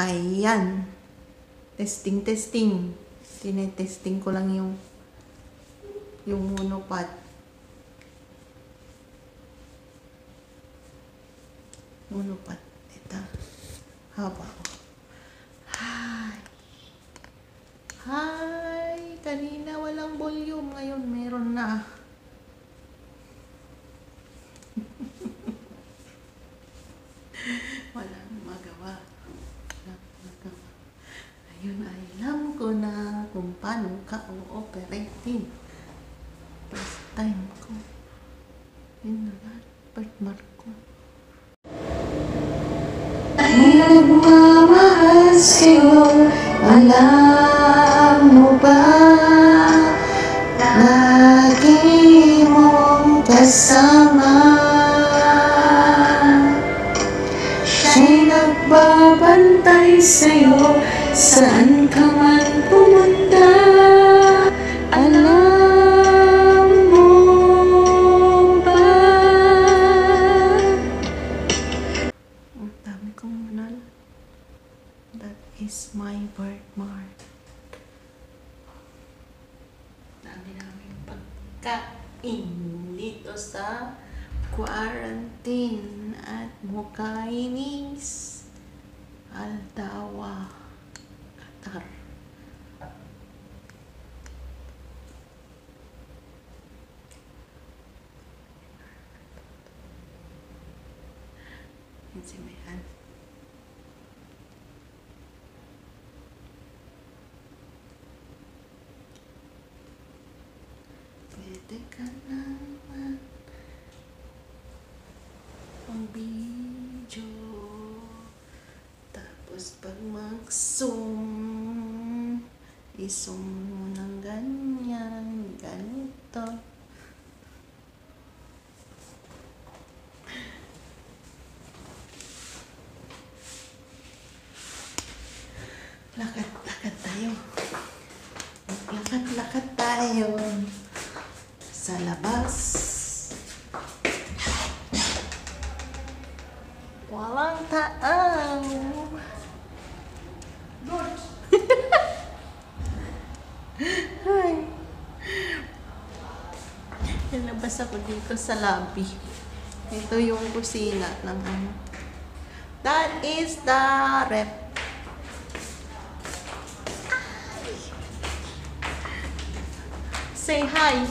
Ayan. Testing, testing. Tinetesting ko lang yung yung monopod. Monopod. Ito. Haba. Hi. Hi. Kanina walang volume. Ngayon meron na. Walang magawa. Walang magawa. Ayun, alam ko na kung paano ka o-operating. First time ko. Yun na nga. Birthmark ko. Nagmamahal sa'yo, alam Saan ka man pumunta Alam mo ba? Ang dami kong manal. That is my birthmark. Dami namin pagkain dito sa quarantine at Mukainis, Aldawa, Qatar. Yan si Mayan. Pwede ka naman ang video Tapos pag mag-zoom I-zoom mo ng ganyan Ganito Lakad-lakad tayo. Lakad-lakad tayo. Sa labas. Walang tao. Hi. Lalabas ako dito sa lobby. Ito yung kusina ng ano. That is the rep Say hi.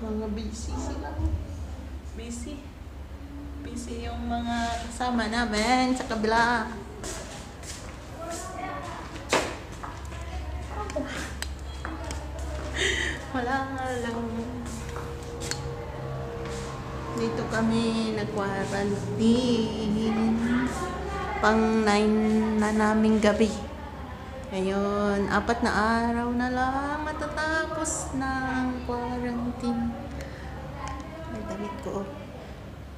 Mga busy sila. Busy. Yung mga kasama namin sa kabila. Wala lang. Dito kami nag-quarantine. Pang 9 na naming gabi. Ngayon, apat na araw na lang matatapos na quarantine. May damit ko.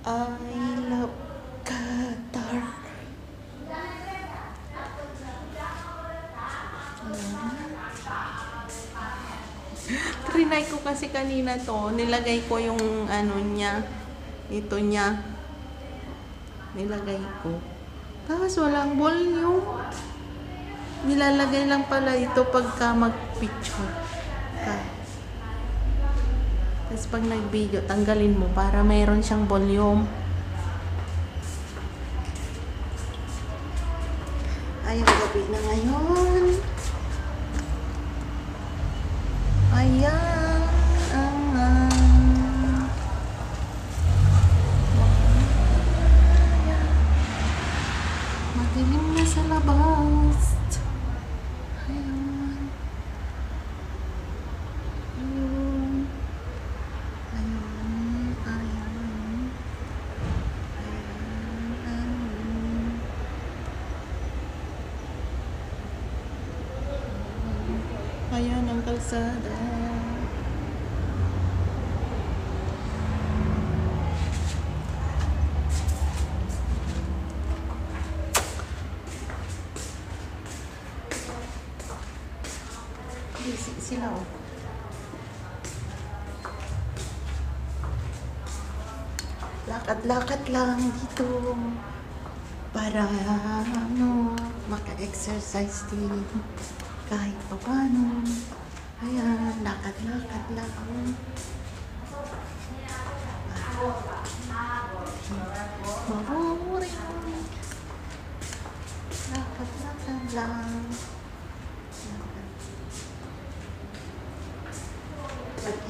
I love Qatar. Trinay ko kasi kanina to. Nilagay ko yung ano niya. Ito niya. Nilagay ko. Tapos walang volume. Nilalagay lang pala ito pagka mag-picture. ka. Tapos pag nag-video, tanggalin mo para mayroon siyang volume. Ay, gabi na ngayon. Ayan ang ah, Madilim na sa labas. Ayun. Ayun. Ayun. Ayun. Ayun. Ayun. Ayan ang kalsada. busy sila oh. Lakad-lakad lang dito para ano, maka-exercise din kahit pa paano. Ayan, lakad-lakad lang. Mag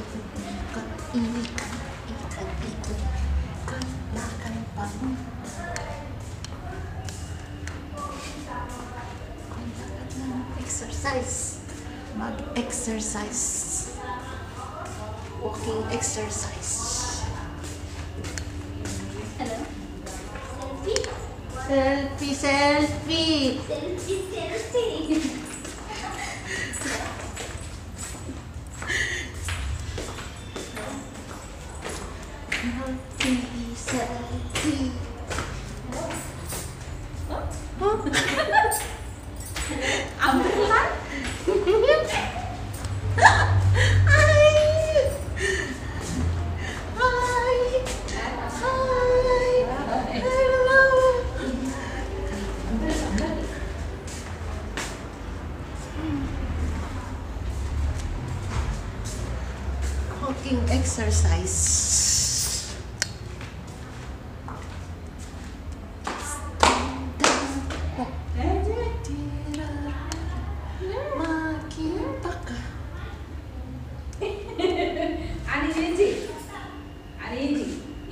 exercise, mag-exercise. Walking exercise. Hello? Selfie? Selfie, selfie! Selfie! Ampunan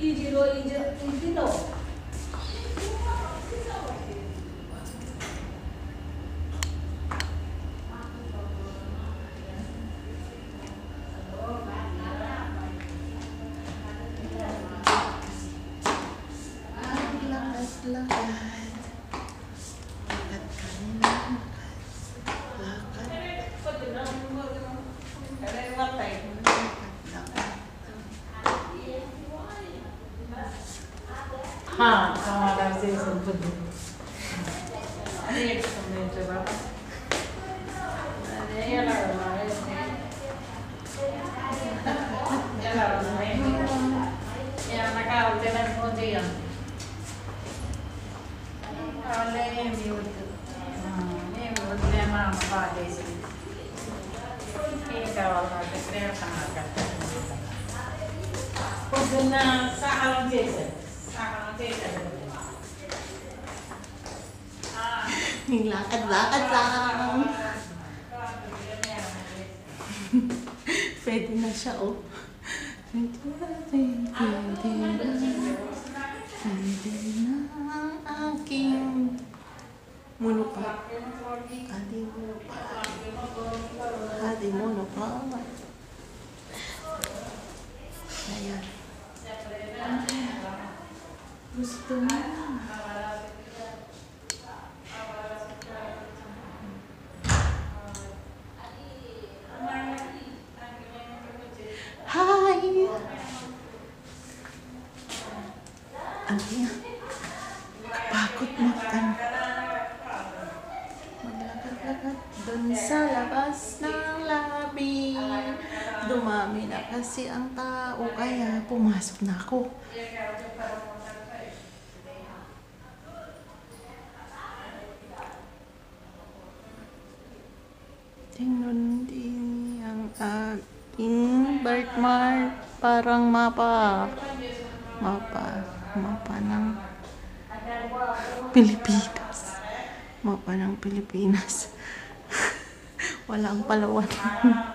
e de, de, de novo. ఉదయం వాళ్ళేమి వద్దు ఏమి వద్దులేమో అమ్మ బాగా చేసింది ఏం కావాలి ప్రేమకన్నాడు కదా పొద్దున్న సహాయం చేశాడు సహాయం చేశాడు lakad lakad lang pwede na siya oh pwede na pwede na Pwede na ang aking muno pa. Adi muno pa. Adi muno pa. Ayan. Gusto mo. Hi! Ano yan? Bakit makan? Maglakad-lakad dun sa labas ng labi. Dumami na kasi ang tao kaya pumasok na ako. Tingnan din ang aking birthmark. Parang mapa. Mapa. Mapa ng Pilipinas. Mapa ng Pilipinas. Wala ang palawan.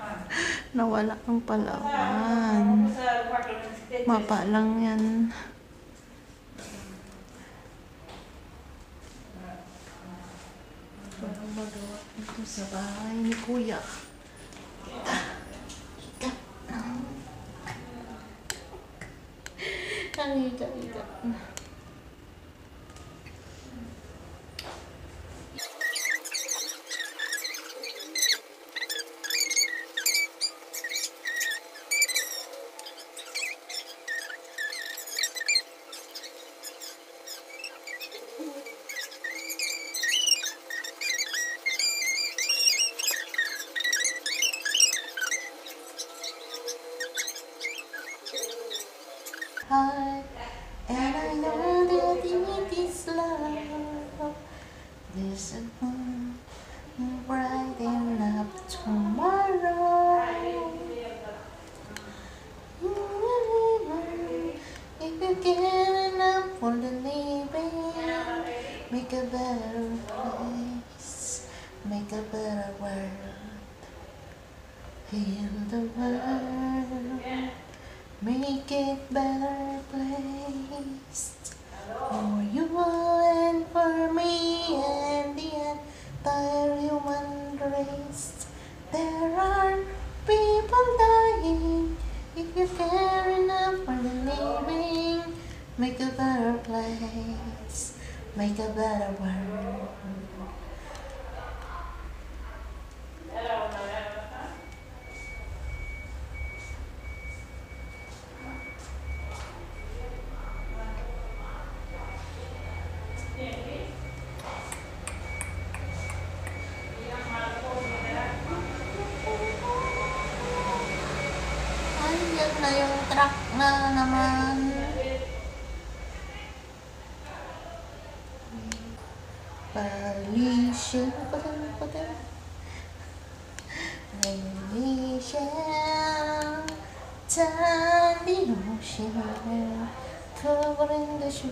Nawala ang palawan. Mapa lang yan. Parang magawa ito sa bahay ni Kuya. Ika. Ang ika, ika. again. まあまあバリシャバダバダバリシャ旅のし飛ばれんでしょ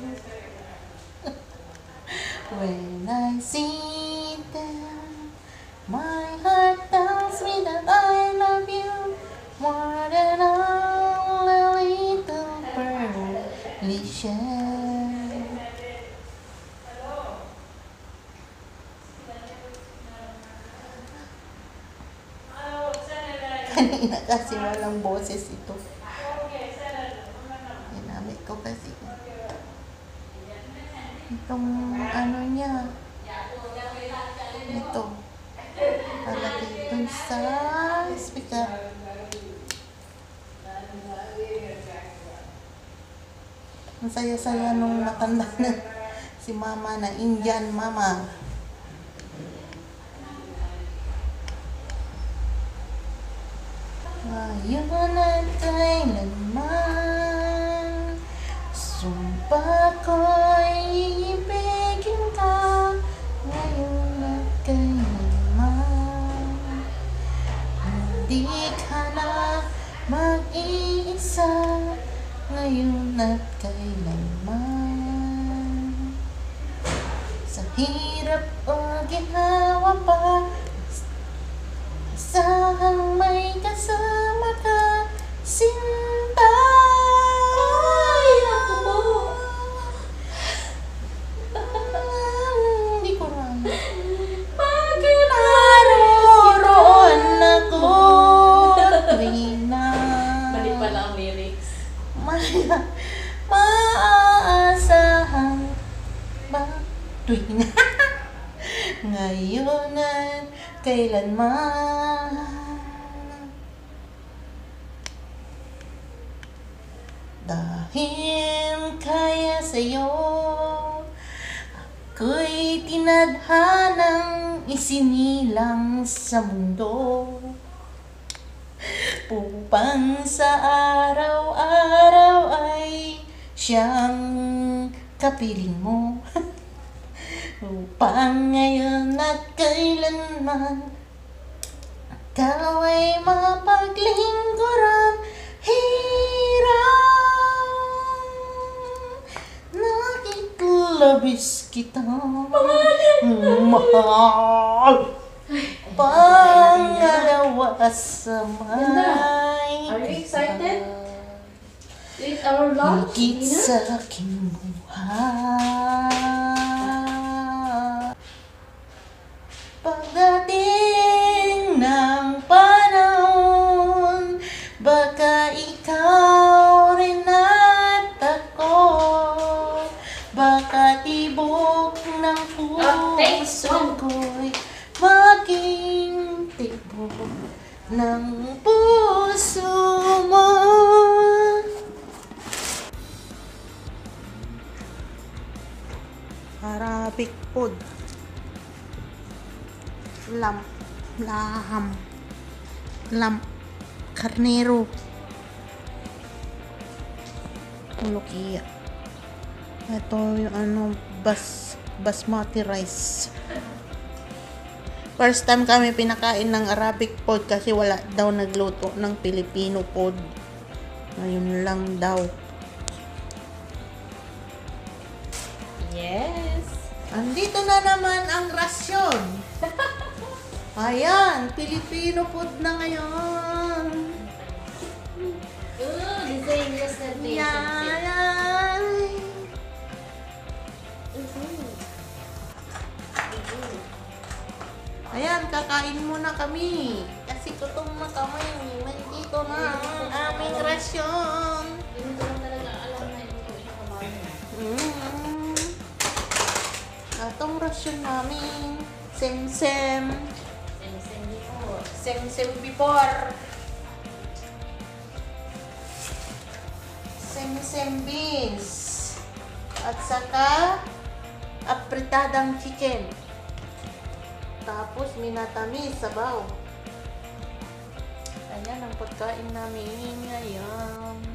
When I see them my Alicia. Kanina kasi walang boses ito. Ginamit ko kasi. Itong ano niya. Ito. Palagay dun sa speaker. Ang saya-saya nung matanda na si mama na Indian mama. Ngayon at kailanman Sumpa ko'y iibigin ka. Ngayon at kailanman Hindi ka na mag-iisa. Ngayon at give her one. Isinilang sa mundo. Upang sa araw-araw ay siyang kapiling mo. Upang ngayon at kailanman Ikaw ay mapaglingkuran. Hirap Nakiklabis kita. Mahal Pangalawa sa may Are you excited? Our lunch, Higit sa aking buhay Lam. Karnero. akong Nokia. Ito yung ano, bas, basmati rice. First time kami pinakain ng Arabic food kasi wala daw nagluto ng Filipino food. Ngayon lang daw. Yes. Andito na naman ang rasyon. Ayan, Filipino food na ngayon. Yan. Ayan, kakain muna kami. Kasi gutom na kami. Nandito na ang aming rasyon. Mm. Atong rasyon namin. Sem-sem. Sing-sing before. Sem-sem before. Sem-sem beans. At saka, apritadang chicken. Tapos, minatamis, sabaw. Ayan ang pagkain namin ngayon.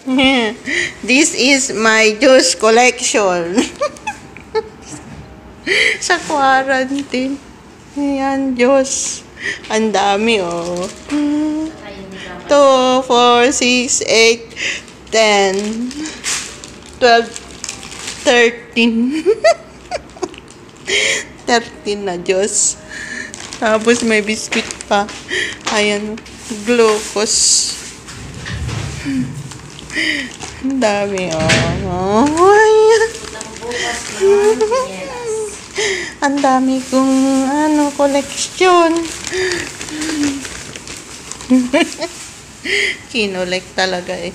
This is my juice collection. Sa quarantine. Ayan, Diyos. Ang dami, oh. 2, 4, 6, 8, 10, 12, 13. 13 na, Diyos. Tapos may biscuit pa. Ayan, glucose. Ang dami, oh. Ayan. Ang dami kong, ano, koleksyon. Kinolek talaga eh.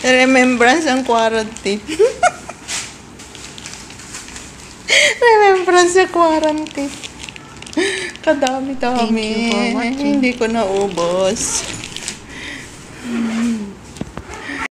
Remembrance ang quarantine. Remembrance sa quarantine. Kadami-dami. Hindi ko naubos.